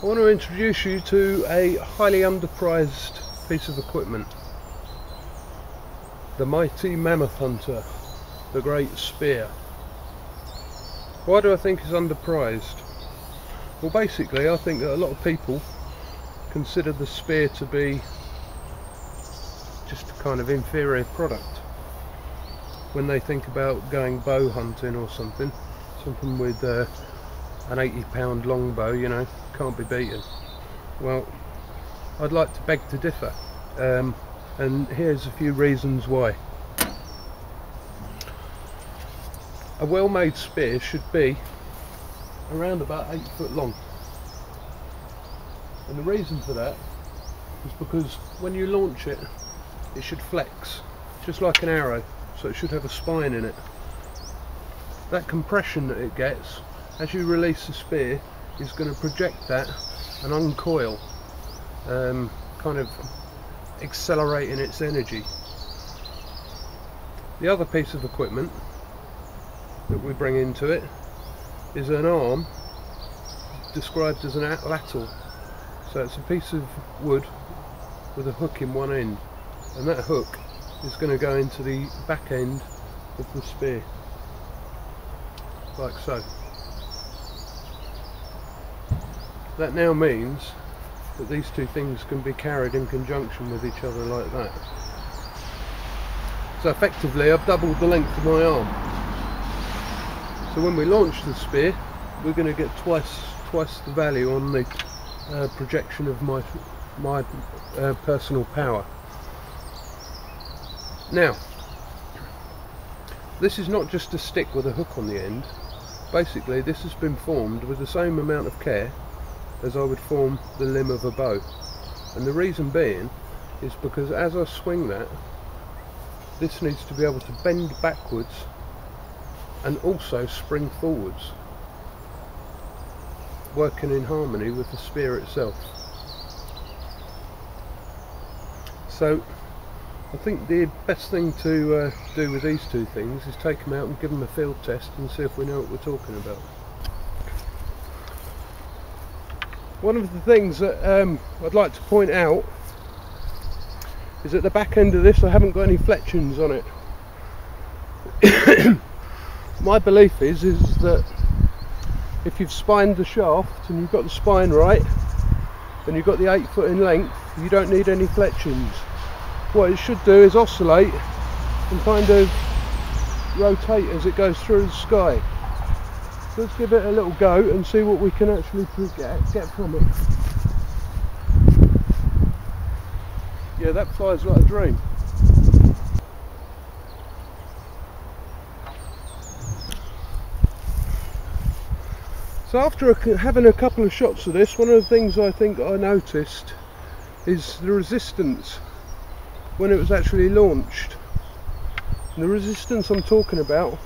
I want to introduce you to a highly underprized piece of equipment. The mighty mammoth hunter, the great spear. Why do I think it's underprized? Well basically I think that a lot of people consider the spear to be just a kind of inferior product when they think about going bow hunting or something something with uh, an 80 pound longbow you know can't be beaten. Well I'd like to beg to differ um, and here's a few reasons why. A well-made spear should be around about 8 foot long. And the reason for that is because when you launch it it should flex just like an arrow so it should have a spine in it. That compression that it gets as you release the spear is going to project that and uncoil um, kind of accelerating its energy. The other piece of equipment that we bring into it is an arm described as an atlatl so it's a piece of wood with a hook in one end and that hook is going to go into the back end of the spear. Like so. That now means that these two things can be carried in conjunction with each other like that. So effectively I've doubled the length of my arm. So when we launch the spear we're going to get twice twice the value on the uh, projection of my my uh, personal power now, this is not just a stick with a hook on the end. Basically, this has been formed with the same amount of care as I would form the limb of a bow. And the reason being is because as I swing that, this needs to be able to bend backwards and also spring forwards, working in harmony with the spear itself. So I think the best thing to uh, do with these two things is take them out and give them a field test and see if we know what we're talking about. One of the things that um, I'd like to point out is at the back end of this I haven't got any fletchings on it. My belief is, is that if you've spined the shaft and you've got the spine right and you've got the 8 foot in length you don't need any fletchings what it should do is oscillate and kind of rotate as it goes through the sky. Let's give it a little go and see what we can actually get, get from it. Yeah, that flies like a dream. So after having a couple of shots of this, one of the things I think I noticed is the resistance when it was actually launched. And the resistance I'm talking about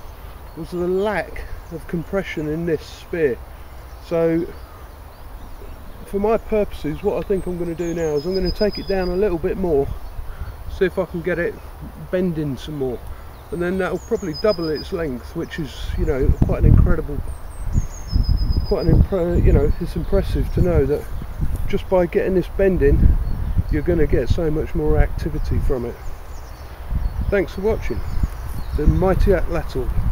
was the lack of compression in this spear. So for my purposes what I think I'm going to do now is I'm going to take it down a little bit more see if I can get it bending some more and then that'll probably double its length which is you know quite an incredible quite an impre you know it's impressive to know that just by getting this bending you're going to get so much more activity from it. Thanks for watching. The Mighty Atlatl.